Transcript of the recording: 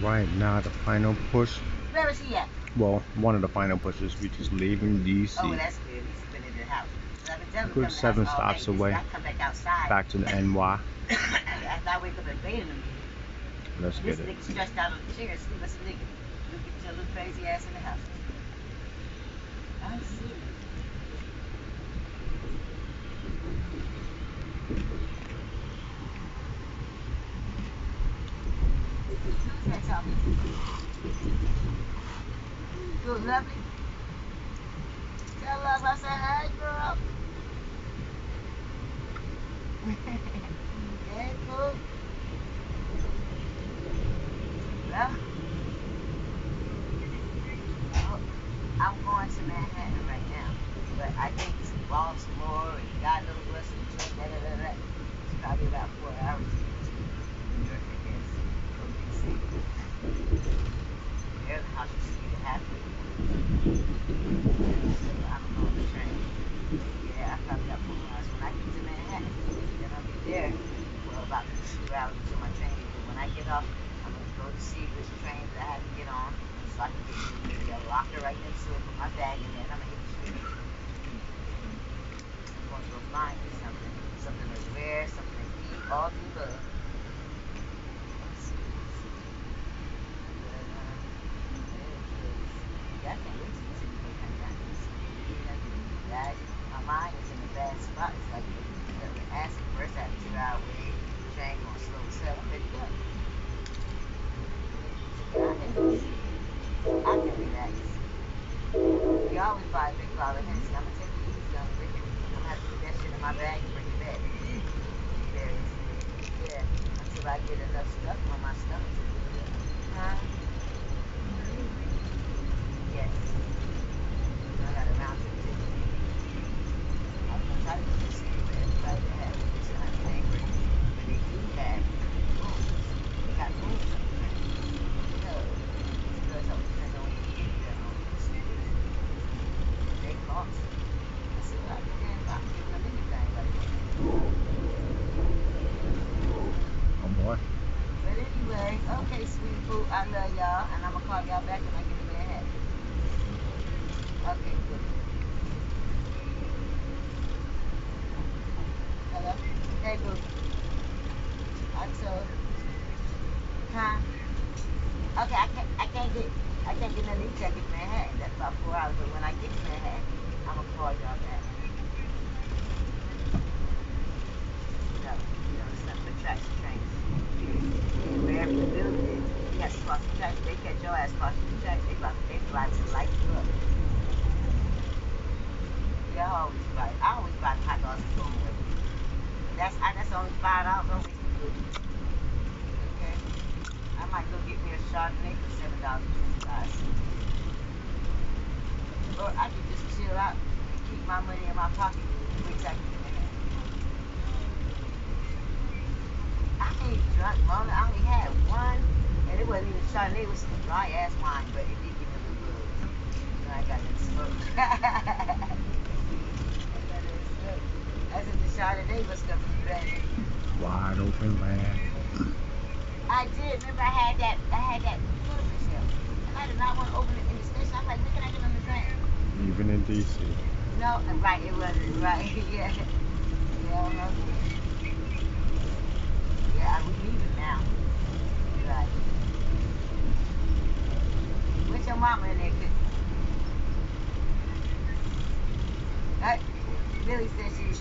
right now, the final push. Where is he at? Well, one of the final pushes. We just leaving DC. Oh, well, that's good. He's been in the house. So I've been telling him Good come to the seven stops day. Away. said, I come back. Back to the NY. After I wake up and bathe him. Let's This get it. nigga stretched out on the chair. See, what's nigga? Look at your little crazy ass in the house. I see. You lovely? Tell I said, hey girl. cool. I'm going to Manhattan right now, but I think and. It's probably about four hours. The house you the halfway. So I'm on the train. Yeah, I probably got four hours. When I get to Manhattan, then I'll be there for about two hours until my train. And when I get off, I'm gonna go to see which train that I have to get on, so I can get maybe a locker right next to it, put my bag in there, and I'm gonna hit the street. I'm going to go find me something, something to wear, something to eat, all the above. Let's see, let's see. But, uh, yeah, I can't wait to get to New York. I got this. That, my mind is in a bad spot. It's like the, the acid first I had a two hour wait, train going slow as hell. I'm ready to go. I can I can relax. We always buy a big bottle of Hennessy. I'm gonna take it easy on liquor. I'm gonna have to put that shit in my bag and bring it back. There. Yeah, until I get enough stuff on my stomach to do it. Huh? Mm-hmm. Yes. I got a round trip ticket. I was gonna try to get this here for everybody to have this kind of thing, but but they do have rooms. They got rooms on the train. No, because it depends on when you get there. on the city. They cost. I said, well, I get there and I'm giving them anything like that. Oh boy. But anyway, okay, sweet poo, I love y'all, and I'm gonna call y'all back when I get to Manhattan. Okay, good. Hello? Boo. I told. Huh? Okay, I can't, I can't get, I can't get nothing to eat till I get to Manhattan. That's about four hours. But when I get to Manhattan, I'm gonna call y'all back. No, you know, it's for and trains. Wherever the building is, you have to cross the tracks. They catch your ass crossing the tracks. They about, they fly to light you up. Yeah, I always buy. I always buy hot dogs and going with me. That's I, that's only five dollars. Good. Okay. I might go get me a Chardonnay for seven dollars and twenty five cents. Or I could just chill out and keep my money in my pocket. Till I in there. I ain't drunk, Mona. I only had one, and it wasn't even Chardonnay. It was some dry ass wine, but it did give me a little buzz. You I got that smoke. I got that smoke. I said the Chardonnay was coming. Wide open land. I did. Remember, I had that. I had that food and I did not want to open it in the station. I'm like, can I get on the train? Even in DC. No, right. It wasn't right. Yeah. Yeah. I know. Yeah, we leaving now. Right. Where's your mama in there cooking? Uh, Billy said she was